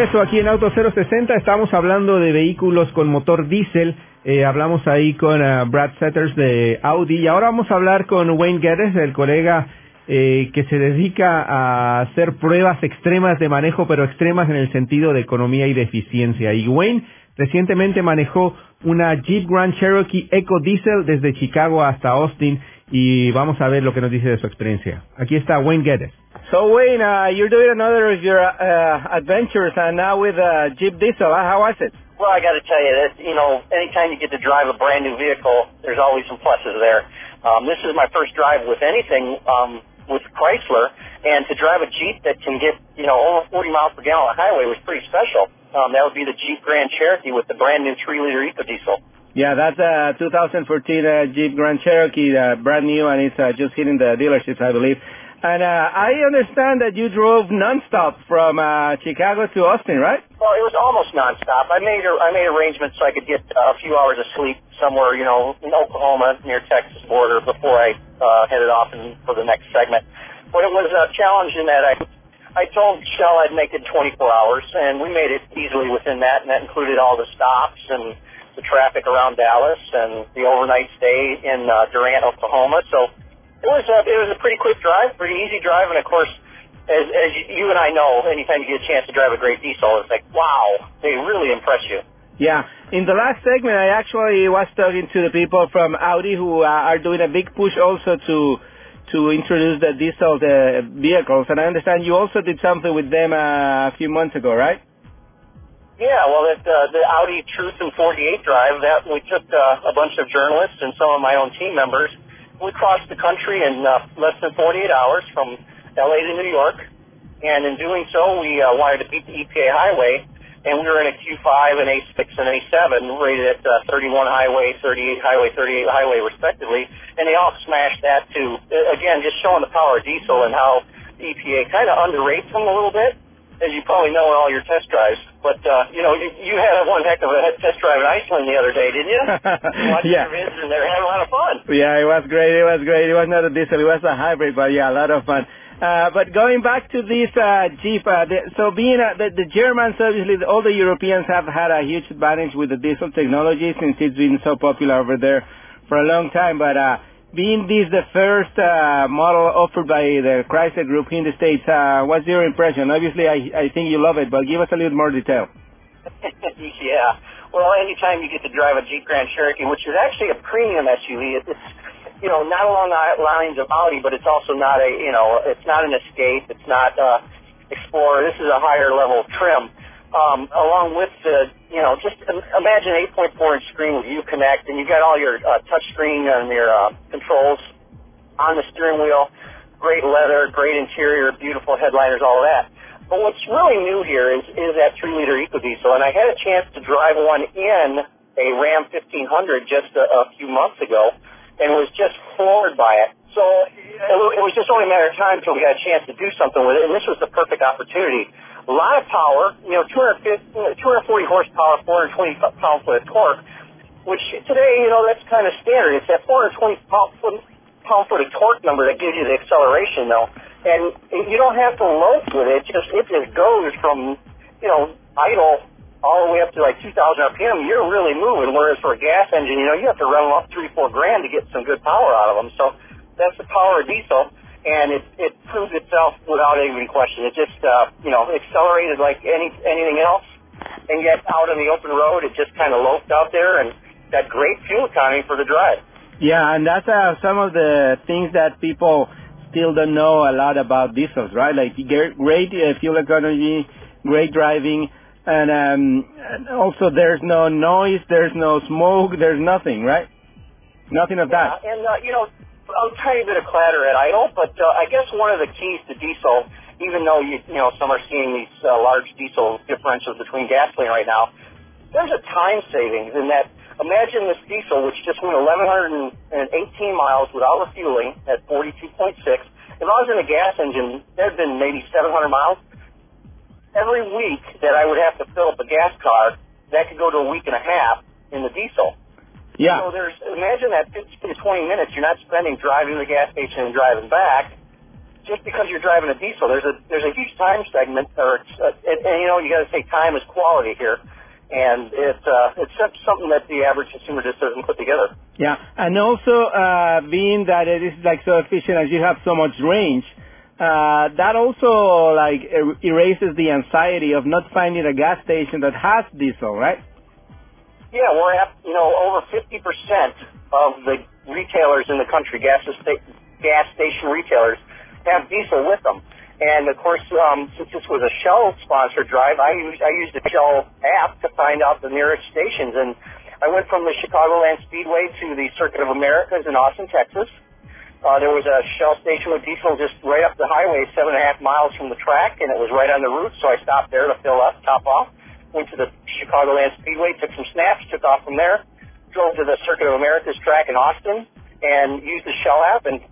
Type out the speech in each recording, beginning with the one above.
Regreso aquí en Auto 060 estamos hablando de vehículos con motor diésel. Eh, hablamos ahí con uh, Brad Setters de Audi y ahora vamos a hablar con Wayne Geddes, el colega eh, que se dedica a hacer pruebas extremas de manejo, pero extremas en el sentido de economía y de eficiencia. Y Wayne recientemente manejó una Jeep Grand Cherokee Eco Diesel desde Chicago hasta Austin y vamos a ver lo que nos dice de su experiencia. Aquí está Wayne Geddes. So Wayne, uh, you're doing another of your uh, adventures, and now with uh, Jeep Diesel. How was it? Well, I got to tell you that you know, anytime you get to drive a brand new vehicle, there's always some pluses there. Um, this is my first drive with anything um, with Chrysler, and to drive a Jeep that can get you know over 40 miles per gallon on the highway was pretty special. Um, that would be the Jeep Grand Cherokee with the brand new 3-liter EcoDiesel. Yeah, that's a 2014 uh, Jeep Grand Cherokee, uh, brand new, and it's uh, just hitting the dealerships, I believe. And uh, I understand that you drove nonstop from uh, Chicago to Austin, right? Well, it was almost nonstop. I made I made arrangements so I could get uh, a few hours of sleep somewhere, you know, in Oklahoma near Texas border before I uh, headed off in, for the next segment. But it was a challenge in that I I told Shell I'd make it 24 hours, and we made it easily within that, and that included all the stops and the traffic around Dallas and the overnight stay in uh, Durant, Oklahoma. So it was a, it was a pretty quick drive, pretty easy drive, and of course, as, as you and I know, anytime you get a chance to drive a great diesel, it's like, wow, they really impress you. Yeah. In the last segment, I actually was talking to the people from Audi who uh, are doing a big push also to to introduce the diesel vehicles, and I understand you also did something with them uh, a few months ago, right? Yeah, well, at uh, the Audi Truth in 48 Drive, that we took uh, a bunch of journalists and some of my own team members we crossed the country in uh, less than 48 hours from LA to New York, and in doing so, we uh, wanted to beat the EPA highway, and we were in a Q5, an A6, and A7, rated at uh, 31 highway, 38 highway, 38 highway, respectively, and they all smashed that too. Uh, again, just showing the power of diesel and how the EPA kind of underrates them a little bit as you probably know in all your test drives. But uh, you know, you, you had one heck of a test drive in Iceland the other day, didn't you? Watching yeah. your vids and they're having a lot of fun. Yeah, it was great. It was great. It was not a diesel. It was a hybrid, but yeah, a lot of fun. Uh, but going back to this uh, Jeep, uh, the, so being uh, the, the Germans, obviously, the, all the Europeans have had a huge advantage with the diesel technology since it's been so popular over there for a long time. But uh, being this the first uh, model offered by the Chrysler Group in the States, uh, what's your impression? Obviously, I, I think you love it, but give us a little more detail. yeah. Well, anytime you get to drive a Jeep Grand Cherokee, which is actually a premium SUV, it's, you know, not along the lines of Audi, but it's also not a, you know, it's not an Escape, it's not uh, Explorer. This is a higher level trim um, along with the, you know, just imagine 8.4 inch screen with Uconnect, and you got all your uh, touch screen and your uh, controls on the steering wheel. Great leather, great interior, beautiful headliners, all that. But what's really new here is is that three liter EcoDiesel, and I had a chance to drive one in a Ram 1500 just a, a few months ago, and was just floored by it. So it was just only a matter of time until we had a chance to do something with it, and this was the perfect opportunity a lot of power, you know, 250, 240 horsepower, 420 pound foot of torque, which today, you know, that's kind of standard. It's that 420 pound foot, pound foot of torque number that gives you the acceleration, though. And you don't have to load with it. Just it just goes from, you know, idle all the way up to like 2,000 RPM. You're really moving. Whereas for a gas engine, you know, you have to run them up three, four grand to get some good power out of them. So that's the power of diesel and it it proved itself without even question. It just uh, you know accelerated like any anything else, and yet out on the open road, it just kind of loafed out there and got great fuel economy for the drive. Yeah, and that's uh, some of the things that people still don't know a lot about diesels, right? Like great uh, fuel economy, great driving, and, um, and also there's no noise, there's no smoke, there's nothing, right? Nothing of that. Yeah, and uh, you know a tiny bit of clatter at idle, but uh, I guess one of the keys to diesel, even though you you know some are seeing these uh, large diesel differentials between gasoline right now, there's a time savings in that. Imagine this diesel, which just went 1,118 miles without refueling at 42.6. If I was in a gas engine, there'd been maybe 700 miles. Every week that I would have to fill up a gas car, that could go to a week and a half in the diesel. Yeah. So there's imagine that 15 to 20 minutes you're not spending driving to the gas station and driving back. just because you're driving a diesel, there's a there's a huge time segment, or it's, uh, and, and you know you got to say time is quality here, and it's uh, it's something that the average consumer just doesn't put together. Yeah, and also uh, being that it is like so efficient as you have so much range, uh, that also like er- erases the anxiety of not finding a gas station that has diesel, right? Yeah, we're at you know over 50% of the retailers in the country, gas gas station retailers have diesel with them. And of course, um, since this was a Shell sponsored drive, I used I used the Shell app to find out the nearest stations. And I went from the Chicagoland Speedway to the Circuit of Americas in Austin, Texas. Uh, there was a Shell station with diesel just right up the highway, seven and a half miles from the track, and it was right on the route. So I stopped there to fill up, top off. Went to the Chicagoland Speedway, took some snaps, took off from there, drove to the Circuit of Americas track in Austin, and used the Shell app and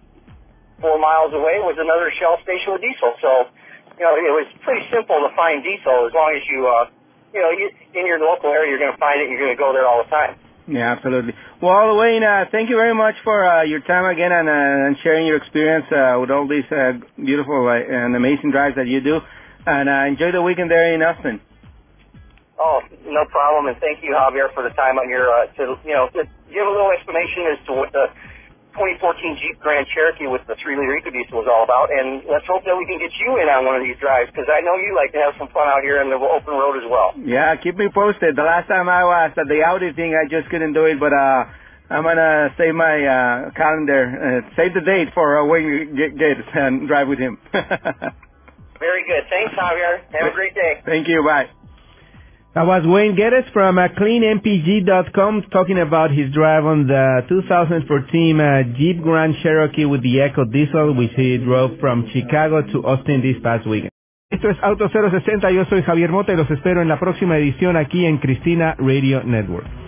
four miles away was another Shell station with diesel. So, you know, it was pretty simple to find diesel as long as you, uh, you know, you, in your local area, you're going to find it. You're going to go there all the time. Yeah, absolutely. Well, Wayne, uh, thank you very much for uh, your time again and, uh, and sharing your experience uh, with all these uh, beautiful uh, and amazing drives that you do. And uh, enjoy the weekend there in Austin. Oh, no problem. And thank you, Javier, for the time on your, uh, to, you know, to give a little explanation as to what the 2014 Jeep Grand Cherokee with the 3-liter EcoDiesel was all about. And let's hope that we can get you in on one of these drives because I know you like to have some fun out here in the open road as well. Yeah, keep me posted. The last time I was at the Audi thing, I just couldn't do it, but uh, I'm gonna save my uh, calendar, uh, save the date for uh, when you get, get and drive with him. Very good. Thanks, Javier. Have a great day. Thank you. Bye. That was Wayne Gerdes from uh, CleanMPG.com talking about his drive on the 2014 uh, Jeep Grand Cherokee with the Eco Diesel, which he drove from Chicago to Austin this past weekend. Esto es Auto 060, yo soy Javier Mota y los espero en la próxima edición aquí en Cristina Radio Network.